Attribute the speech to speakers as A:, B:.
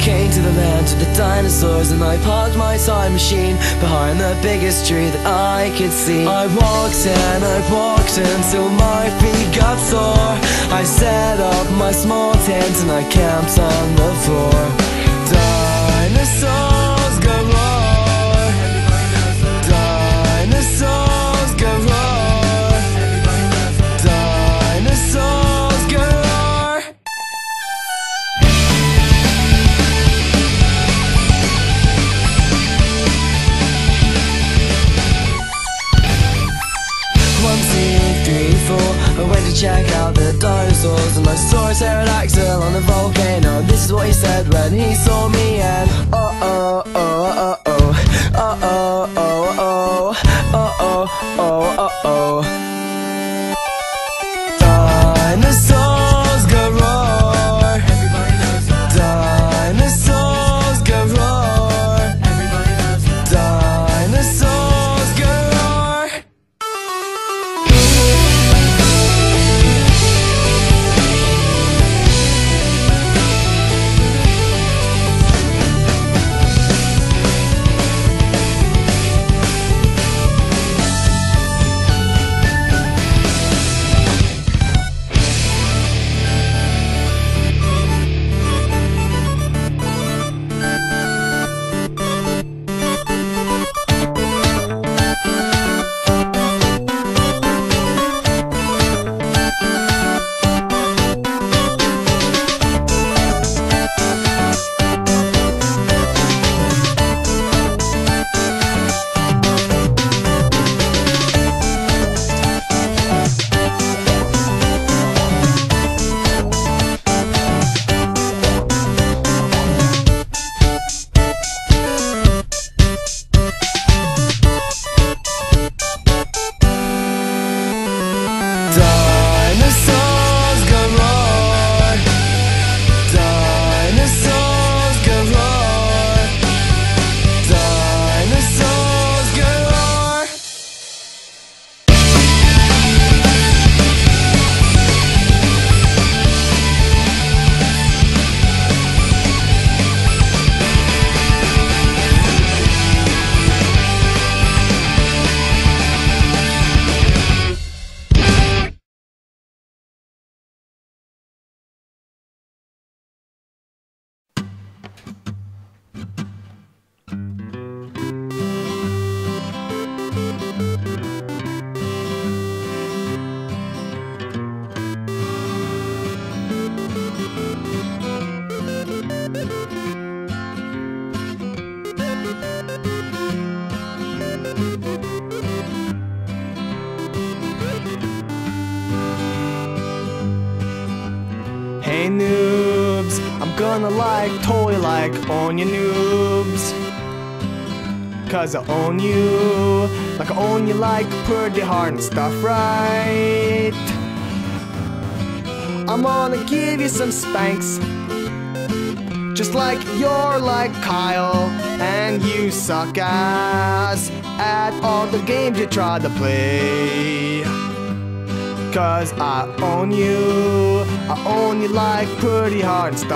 A: came to the land of the dinosaurs And I parked my time machine Behind the biggest tree that I could see. I walked and I walked until my feet got sore. I set up my small tent and I camped on the floor. Check out the dinosaurs And I saw a pterodactyl on a volcano. This is what he said when he saw me and Oh oh oh oh oh Oh oh oh oh Oh oh oh oh oh dark
B: Hey noobs, I'm gonna like toy like on you noobs. Cause I own you, like I own you like pretty hard and stuff, right? I'm gonna give you some spanks. Just like you're like Kyle, and you suck ass at all the games you try to play. Cause I own you, I own you like pretty hard and stuff.